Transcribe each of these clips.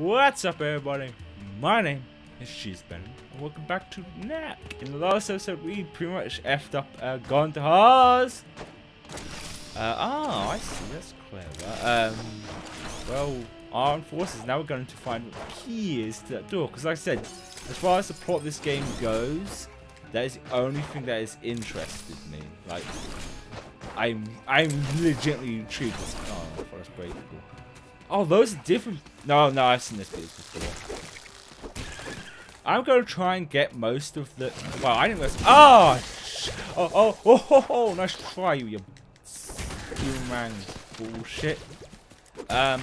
What's up, everybody? My name is Cheeseburger, and welcome back to Knack. In the last episode, we pretty much effed up uh, Gone to Oz. Uh, oh, I see. That's clever. Um, well, armed forces now we're going to find what the key is to that door. Because, like I said, as far as the plot of this game goes, that is the only thing that has interested me. Like, I'm I'm legitimately intrigued. Oh, pretty cool. Oh, those are different. No, no, I've seen this piece before. I'm gonna try and get most of the. Well, I didn't. Oh, oh, oh, oh, oh, oh, nice try, you, you human bullshit. Um,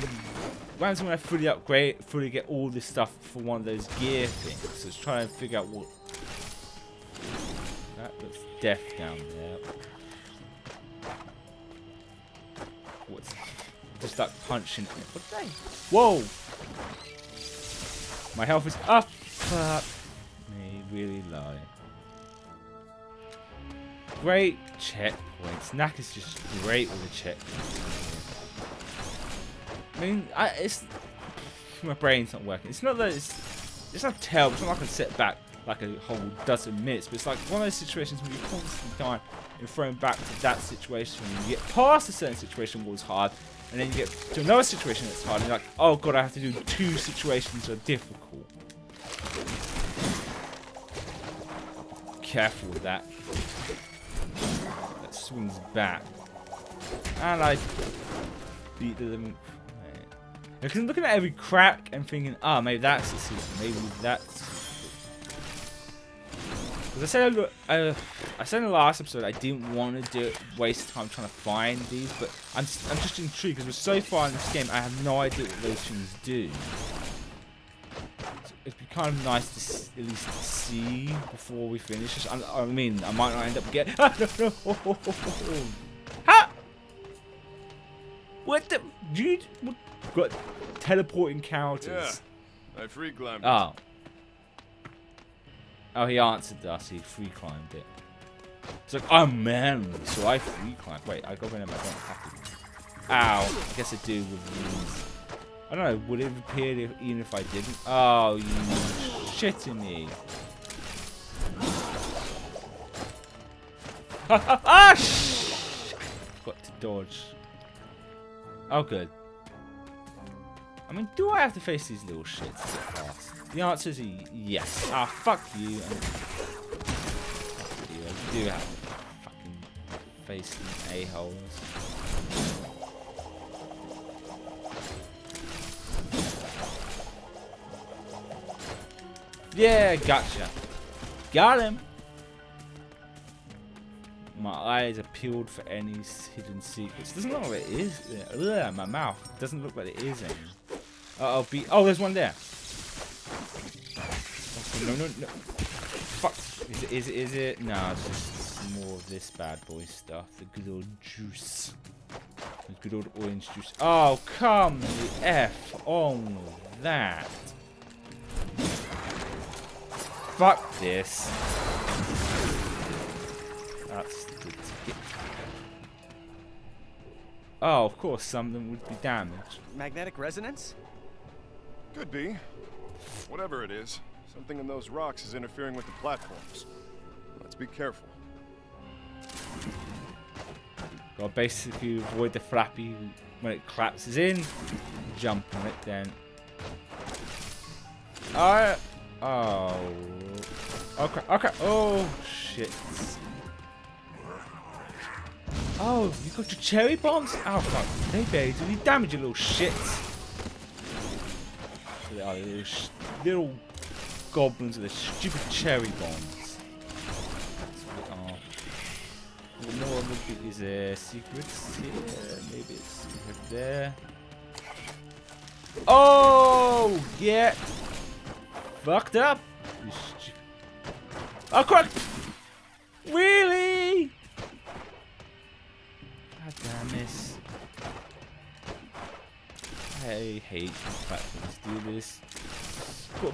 when I'm gonna fully upgrade, fully get all this stuff for one of those gear things. So let's try and figure out what. That looks death down there. What's just like punching? What they? Whoa! My health is up. Fuck me, really low. Great checkpoints. Knack is just great with the checkpoints. I mean, I, it's my brain's not working. It's not that it's it's not terrible. It's not like I can sit back like a whole dozen minutes, but it's like one of those situations where you constantly die and thrown back to that situation. And you get past a certain situation was hard, and then you get to another situation that's hard, and you're like, oh god, I have to do two situations that are difficult. Careful with that. That swings back. And I beat them. Because I'm looking at every crack and thinking, ah, oh, maybe that's the secret. Maybe that's. I said, uh, I said in the last episode I didn't want to do it, waste time trying to find these, but I'm, I'm just intrigued because we're so far in this game, I have no idea what those things do. So it'd be kind of nice to at least see before we finish. I, I mean, I might not end up getting. Ah, no, no, oh, oh, oh, ha! What the dude? What? Got teleporting counters. Yeah, I free climbed. Oh. Oh, he answered us. He free climbed it. It's like, I'm manly, so I free climb. Wait, I got rid of my don't have to. Ow. I guess I do. I don't know. Would it appear if, even if I didn't? Oh, you shitting me. ah, sh Got to dodge. Oh, good. I mean, do I have to face these little shits? The answer is yes. Ah, fuck you. Fuck you. I do have to fucking face these a-holes. Yeah, gotcha. Got him. My eyes are peeled for any hidden secrets. Doesn't look like it is. Ugh, my mouth doesn't look like it is any. Uh oh, be oh, there's one there. no, no, no. Fuck. Is it? Is it? Is it? No, it's just more of this bad boy stuff. The good old juice. The good old orange juice. Oh, come the f on that. Fuck this. That's Oh, of course, something would be damaged. Magnetic resonance? Could be. Whatever it is, something in those rocks is interfering with the platforms. Let's be careful. Got basically avoid the flappy when it collapses in. Jump on it then. Alright. Oh. Okay, okay. Oh, shit. Oh, you got your cherry bombs? Oh, fuck. They barely do any damage, you little shits. They are little, little goblins with stupid cherry bombs. That's what they are. No one these uh, secrets here. Maybe it's secret there. Oh, get fucked up. Oh, crap! Really? I hate platforms do this.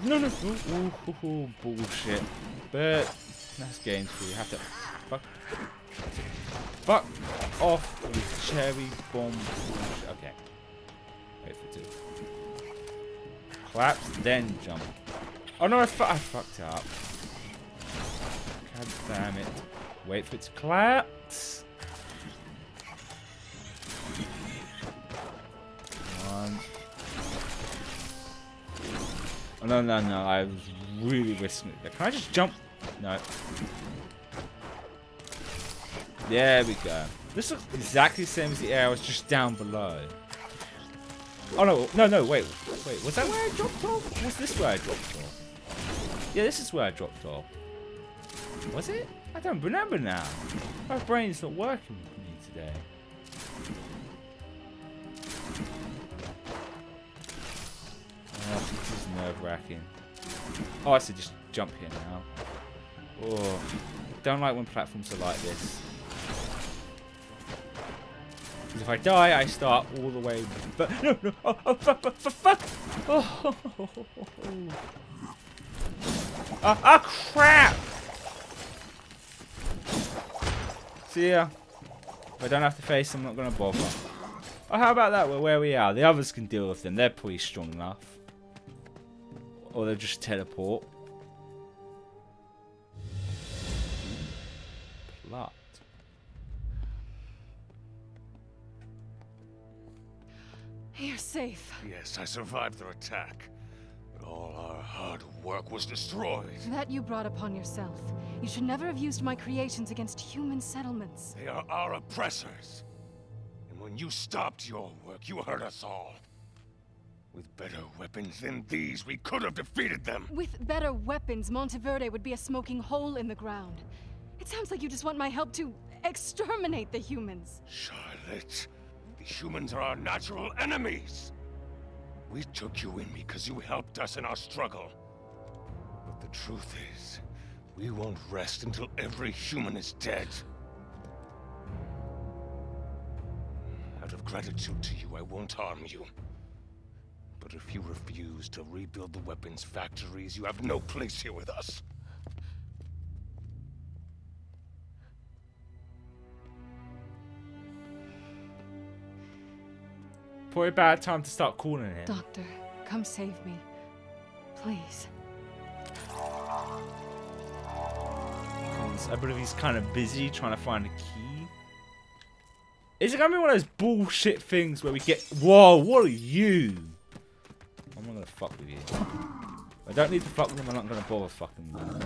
No, no, no. Ooh, bullshit. But that's games for you. Have to fuck, fuck off with cherry bomb. Bullshit. Okay. Wait for two. collapse, then jump. Oh no, I, fu I fucked up. God damn it. Wait for it to collapse. One. Oh, no, no, no. I was really risking it there. Can I just jump? No. There we go. This looks exactly the same as the air. Was just down below. Oh, no. No, no. Wait. Wait. Was that where I dropped off? Was this where I dropped off? Yeah, this is where I dropped off. Was it? I don't remember now. My brain's not working with me today. Nerve-wracking. Oh, I should just jump here now. Oh, don't like when platforms are like this. Because if I die, I start all the way. But no, no, oh, oh, fuck, fuck, fuck. Oh, oh, oh, oh. Ah, ah, crap! See ya. If I don't have to face them, I'm not going to bother. Oh, how about that? We're where we are. The others can deal with them. They're pretty strong enough. Or they'll just teleport. Plot. You're safe. Yes, I survived their attack. But all our hard work was destroyed. That you brought upon yourself. You should never have used my creations against human settlements. They are our oppressors. And when you stopped your work, you hurt us all. With better weapons than these, we could have defeated them. With better weapons, Monteverde would be a smoking hole in the ground. It sounds like you just want my help to exterminate the humans. Charlotte, the humans are our natural enemies. We took you in because you helped us in our struggle. But the truth is, we won't rest until every human is dead. Out of gratitude to you, I won't harm you. But if you refuse to rebuild the weapons factories, you have no place here with us. Probably a bad time to start calling him. Doctor, come save me. Please. I believe he's kind of busy trying to find a key. Is it gonna be one of those bullshit things where we get? Whoa! What are you? I don't need to fuck with them. I'm not gonna bother fucking them.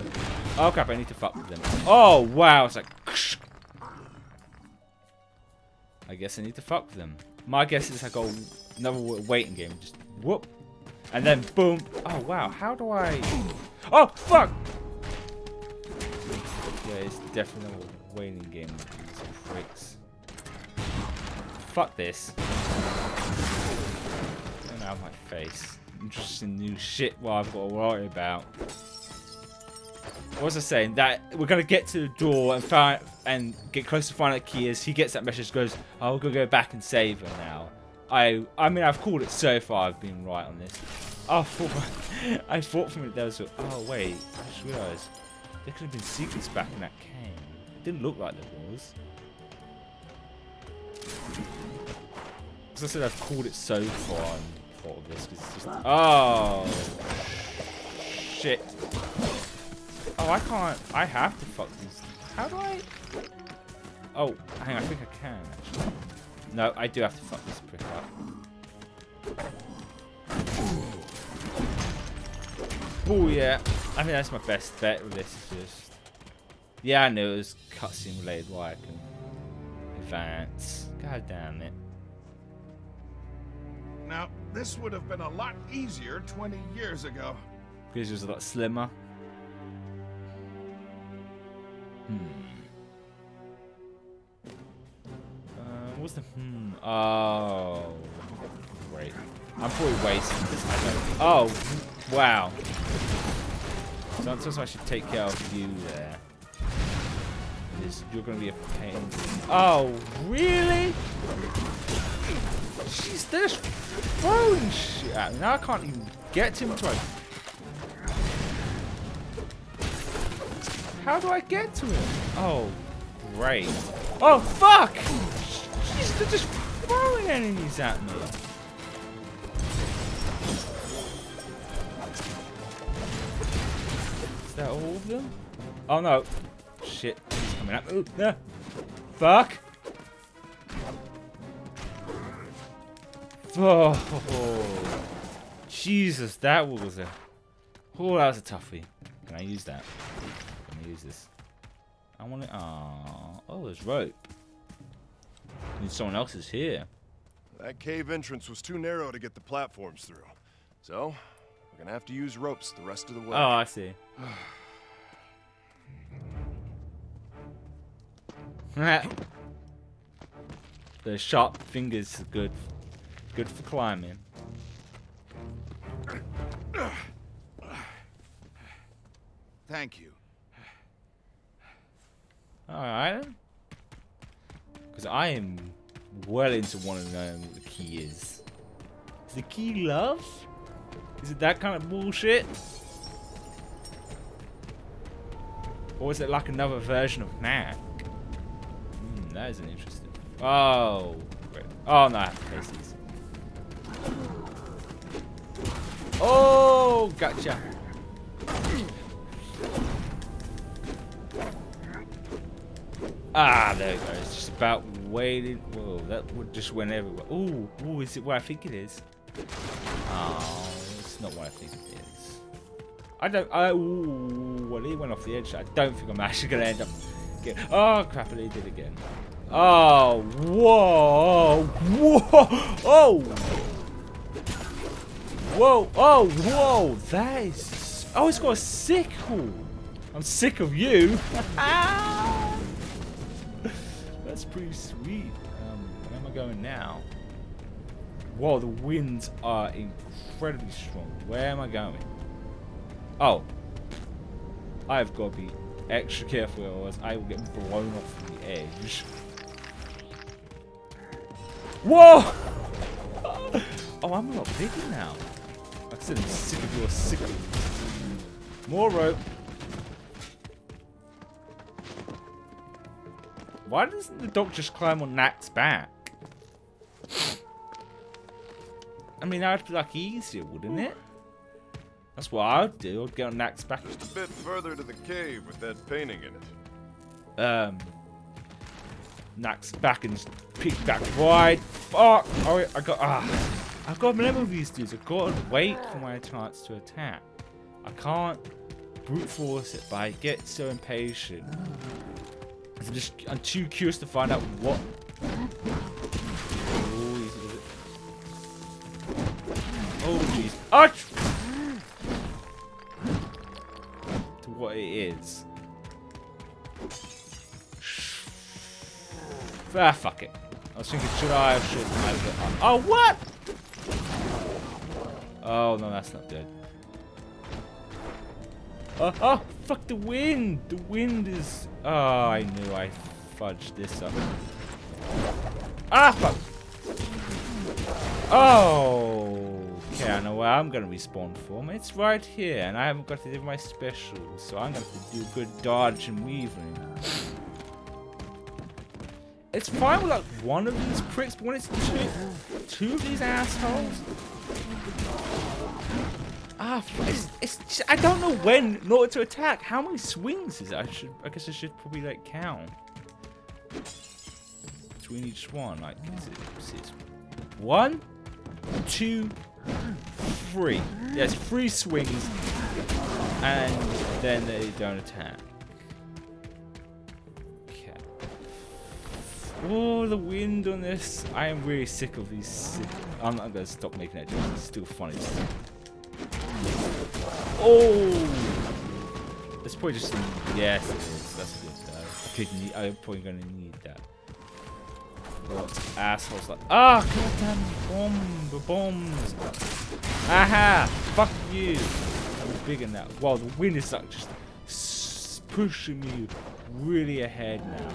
Oh crap! I need to fuck with them. Oh wow! It's like. I guess I need to fuck with them. My guess is I go another waiting game. Just whoop, and then boom. Oh wow! How do I? Oh fuck! Yeah, it's definitely a waiting game pricks. Fuck this. Get out of my face. Interesting new shit what I've got to worry about. What was I saying? That we're gonna get to the door and find and get close to find out key is. He gets that message, goes, "Oh, we're gonna go back and save her now." I, I mean, I've called it so far. I've been right on this. Oh, I thought, I thought from it there was. Oh wait, I just realised there could have been secrets back in that cave. It didn't look like there was. As I said, I've called it so far and thought this because it's just. Oh shit. Oh, I can't. I have to fuck these. How do I? Oh, hang on. I think I can actually. No, I do have to fuck this prick up. Oh yeah. I think that's my best bet with this. Is just. Yeah, I know it was cutscene related. Why I can advance. God damn it. Now, this would have been a lot easier 20 years ago. Because it was a lot slimmer. Hmm. Uh, what's the hmm? Oh, great. I'm probably wasting this. Oh, wow. So I'm supposed I should take care of you there. You're gonna be a pain. Oh, really? She's this throwing shit. Now I can't even get to him. How do I get to him? Oh, great. Oh, fuck! She's just throwing enemies at me. Is that all of them? Oh, no. Shit. He's coming up. Ooh. Fuck! Oh. Jesus, that was a... Oh, that was a toughie. Can I use that? Can I use this? I want it... Oh, oh, there's rope. And someone else is here. That cave entrance was too narrow to get the platforms through. So, we're gonna have to use ropes the rest of the way. Oh, I see. the sharp fingers are good. Good for climbing. Thank you. Alright. Because I am well into wanting to know what the key is. Is the key love? Is it that kind of bullshit? Or is it like another version of Knack? Hmm, that is an interesting. Oh, wait. Oh no, I have to face these. Oh, gotcha. Ah, there we go. It's just about waiting. Whoa, that would just went everywhere. Ooh, ooh, is it what I think it is? Oh, it's not what I think it is. I don't. I, ooh, well, he went off the edge. I don't think I'm actually gonna end up. Getting, oh crap! And he did again. Oh, whoa, whoa, oh, whoa, oh, whoa! That is. Oh, it's got a sickle. I'm sick of you. That's pretty sweet. Um, where am I going now? Whoa, the winds are incredibly strong. Where am I going? Oh. I've got to be extra careful else I will get blown off the edge. Whoa! Oh, I'm a lot bigger now. I said, I'm sick of your sick More rope. Why doesn't the dog just climb on Knack's back? I mean, that would be like easier, wouldn't it? That's what I'd do. I'd get on Knack's back. Just a bit further to the cave with that painting in it. Um, Knack's back and just peek back wide. Fuck! Oh, I got ah. I've got to remember these dudes. I've got to wait for my chance to attack. I can't brute force it, but I get so impatient. I'm just I'm too curious to find out what. Oh jeez! Oh, to what it is. Ah, fuck it. I was thinking, should I or should I? Oh, what? Oh, no, that's not good. Oh, oh, fuck the wind. The wind is... Oh, I knew I fudged this up. Ah, fuck. Oh. Okay, I know where I'm to respawn from. It's right here, and I haven't got to do my special, so I'm to have to do good dodge and weaving. It's fine with like one of these pricks, but when it's two, two of these assholes, Ah, it's, it's I don't know when not to attack. How many swings is it? I should. I guess I should probably like count between each one. Like, is it, is it one, two, three. There's three swings, and then they don't attack. Okay. Oh, the wind on this. I am really sick of these. I'm not gonna stop making that joke. It's still funny. Oh! It's probably just yes, it is. That's good. I could need. I'm probably gonna need that. What assholes like? Ah, goddamn bomb! The bombs! Aha! Fuck you! I'm bigger now. Wow, the wind is like just pushing me really ahead now.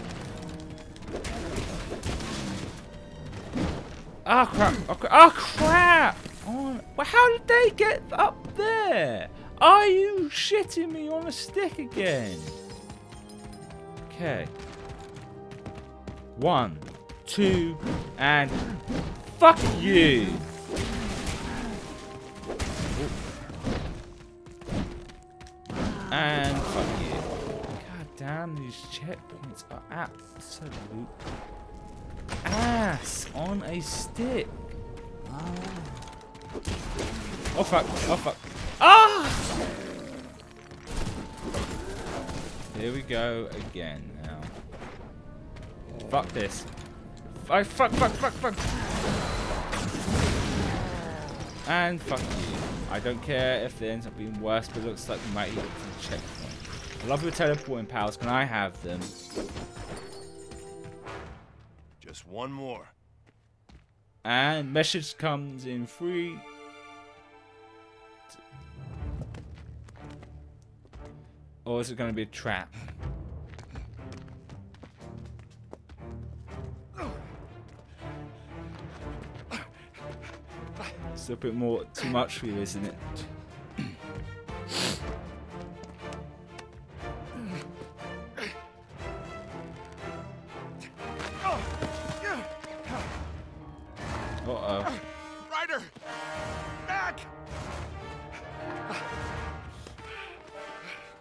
Ah crap! Oh, crap! Oh, crap. Oh, well, how did they get up there? Are you shitting me on a stick again? Okay. One, two, and fuck you. And fuck you. God damn, these checkpoints are absolute ass on a stick. Oh fuck, oh fuck. Here we go again now. Fuck this. I fuck, fuck, fuck, fuck. And fuck you. I don't care if it ends up being worse, but it looks like we might get to the checkpoint. I love your teleporting powers. Can I have them? Just one more. And message comes in three. Or is it going to be a trap? It's a bit more too much for you, isn't it?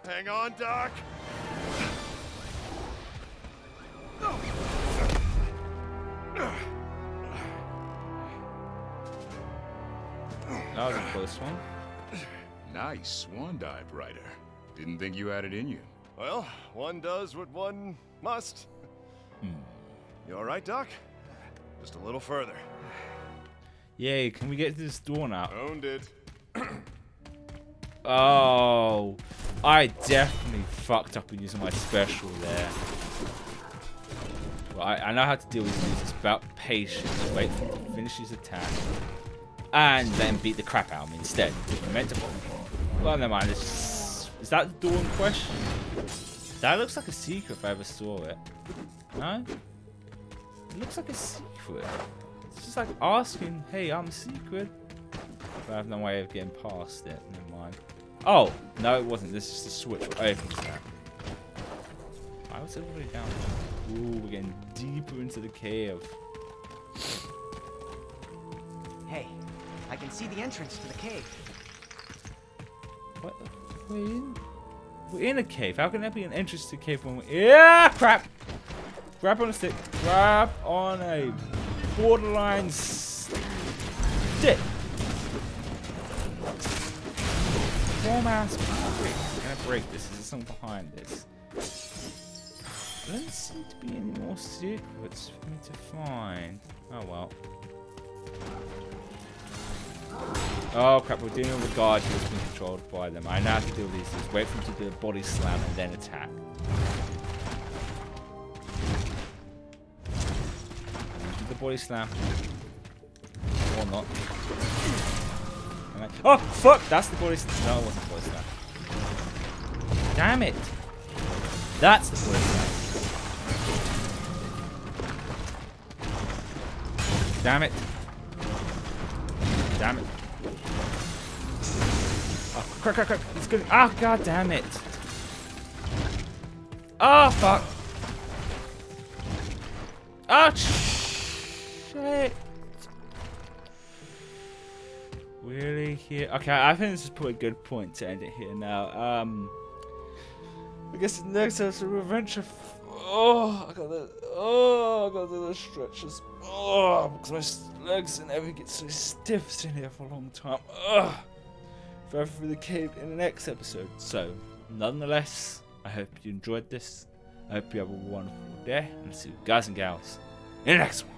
Hang on, Doc. That was a close one. Nice swan dive, Ryder. Didn't think you had it in you. Well, one does what one must. Hmm. You all right, Doc? Just a little further. Yay, can we get to this door now? Owned it. Oh, I definitely fucked up in using my special there. Well, I, I know how to deal with these. It's about patience. Wait for him to finish his attack. And then beat the crap out of him instead. Well, never mind. It's, is that the door in question? That looks like a secret if I ever saw it. No? It looks like a secret. It's just like asking, hey, I'm a secret. But I have no way of getting past it. Never mind. Oh, no, it wasn't. This is the switch. Opens that. I was all the way down. Ooh, we're getting deeper into the cave. Hey, I can see the entrance to the cave. What? the- We're in, we're in a cave. How can there be an entrance to a cave when we're... Yeah, crap! Grab on a stick. Grab on a borderline Form ass. I'm gonna break this. Is there something behind this? There doesn't seem to be any more secrets for me to find. Oh well. Oh crap, we're dealing with a guard who's been controlled by them. I now have to with these things. Wait for him to do a body slam and then attack. Do the body slam. Or not. And I- Oh, fuck! That's the slam. No, it wasn't the body slam. Damn it! That's the body slam. Damn it. Damn it. Oh, crap, crap, crap. It's good. Ah, god damn it. Oh, fuck. Oh, Really here? Okay, I think this is probably a good point to end it here now. Um, I guess the next episode, Revenge of. Oh, I got the. Oh, I got the stretches. Oh, because my legs and everything get so stiff sitting here for a long time. Ugh. Further through the cave in the next episode. So, nonetheless, I hope you enjoyed this. I hope you have a wonderful day, and see you guys and gals in the next one.